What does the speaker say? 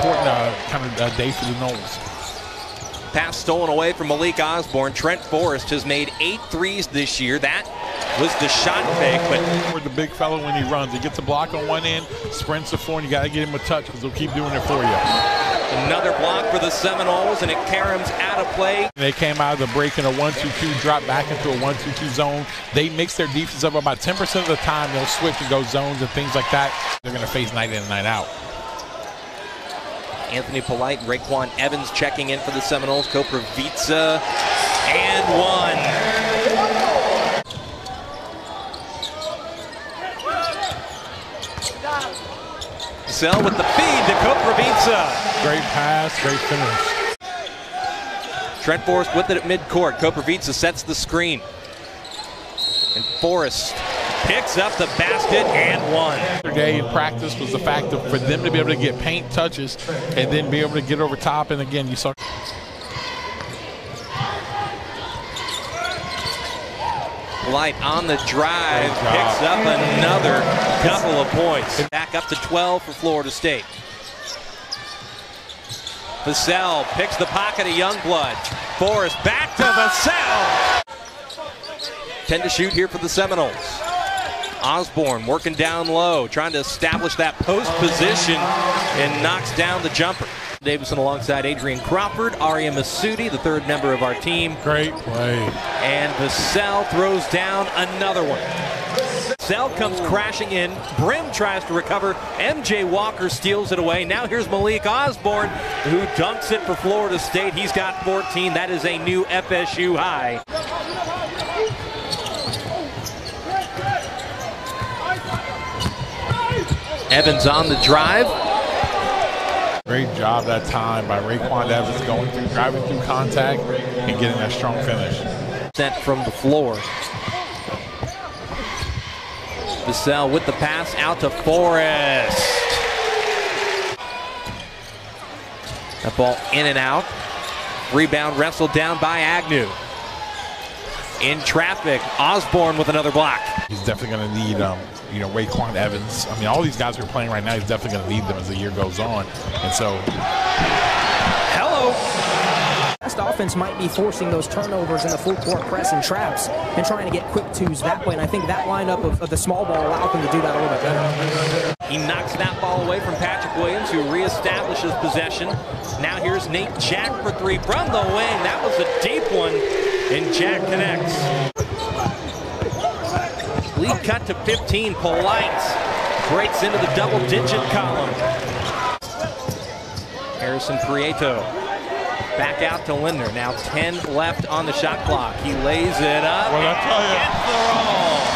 important uh, kind of uh, day for the Noles. Pass stolen away from Malik Osborne. Trent Forrest has made eight threes this year. That was the shot fake, but For the big fellow when he runs, he gets a block on one end, sprints the floor, and you got to get him a touch because he'll keep doing it for you. another block for the Seminoles, and it Karam's out of play. They came out of the break in a 1-2-2, drop back into a 1-2-2 zone. They mix their defense up about 10% of the time. They'll switch and go zones and things like that. They're going to face night in and night out. Anthony Polite Raquan Evans checking in for the Seminoles. Koprivica and one. Sell with the feed to Koprivica. Great pass, great finish. Trent Forrest with it at midcourt. Koprivica sets the screen. And Forrest picks up the basket and one. Yesterday in practice was the fact of for them to be able to get paint touches and then be able to get over top. And again, you saw Light on the drive, picks up another couple of points. Back up to 12 for Florida State. Vassell picks the pocket of Youngblood. Forrest back to Vassell. 10 to shoot here for the Seminoles. Osborne working down low, trying to establish that post position and knocks down the jumper. Davison alongside Adrian Crawford, Aria Masudi, the third member of our team, great play. and Vassell throws down another one. Vassell comes crashing in. Brim tries to recover. MJ Walker steals it away. Now here's Malik Osborne, who dunks it for Florida State. He's got 14. That is a new FSU high. Evans on the drive. Great job that time by Raquan Evans going through, driving through contact and getting that strong finish. Sent from the floor. Vassell with the pass out to Forrest. That ball in and out. Rebound wrestled down by Agnew. In traffic, Osborne with another block. He's definitely going to need, um, you know, Raquan Evans. I mean, all these guys who are playing right now, he's definitely going to need them as the year goes on. And so Hello. Best offense might be forcing those turnovers in the full court press and traps and trying to get quick twos that way. And I think that lineup of, of the small ball allowed them to do that a little bit better. He knocks that ball away from Patrick Williams, who reestablishes possession. Now here's Nate Jack for three from the wing. That was a deep one, and Jack connects. Lead cut to 15. Polite breaks into the double-digit column. Harrison Prieto back out to Linder. Now 10 left on the shot clock. He lays it up. Well, I tell ya. Gets the roll.